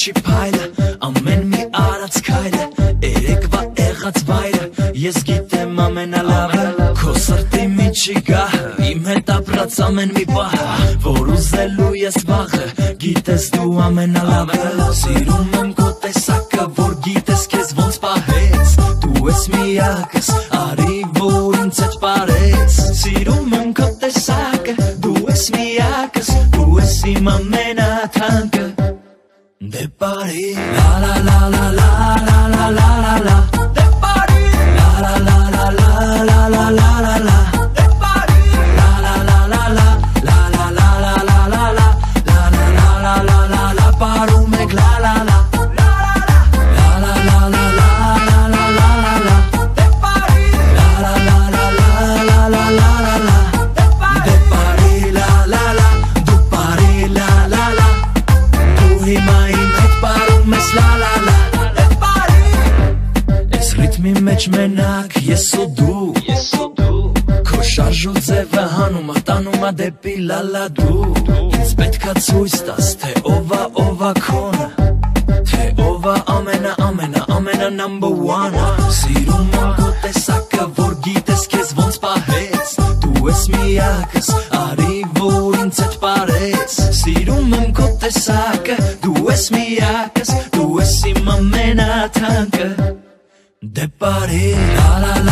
չի փայլը ամեն մի արած քայլը երեկվա եղած վայրը ես գիտեմ ամենալավը քո սրտի միջի գահը իմ հետ ապրած ամեն մի պահը որ ուզելու ես վախը գիտես դու ամենալավը սիրում եմ քո տեսակը որ գիտես քեզ ոնց պահեց դու ես միակս արի որ ինձ հետ պարեց սիրում եմ քո տեսակը ես միակս, դու ես իմ ամենաթանկը de París. La la la la la la la la la. Մեջ մենակ ես ու դու Ես ու դու Քո շարժու ձևը հանում ատանում ա դեպի լա լա դու Ինձ պետքա ցույց տաս թե ով ա ով ա քոնը Թե ով ա ամենա ամենա ամենա number one Սիրում եմ քո տեսակը որ գիտես քեզ ոնց պահեց Դու ես միակս արի որ ինձ հետ պարեց Սիրում եմ քո տեսակը դու ես միակս de París. La, la, la.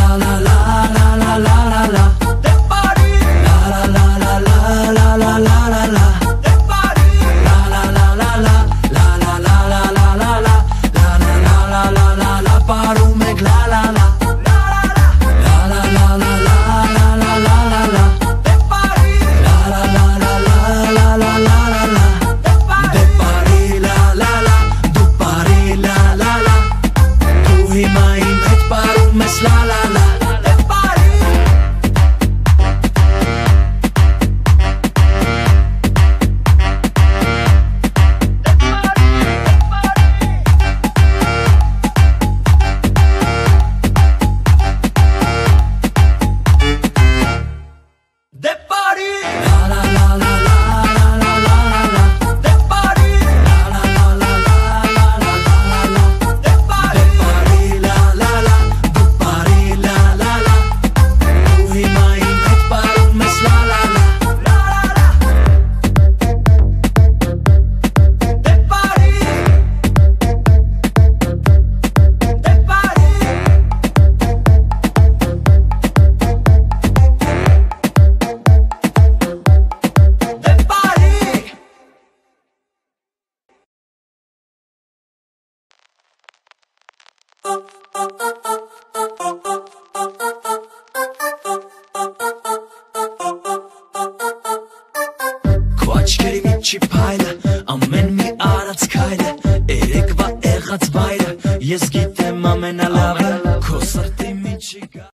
Աչքերի միջի փայլը ամեն մի արած քայլը երեկվա եղած վայրը ես գիտեմ ամենալավը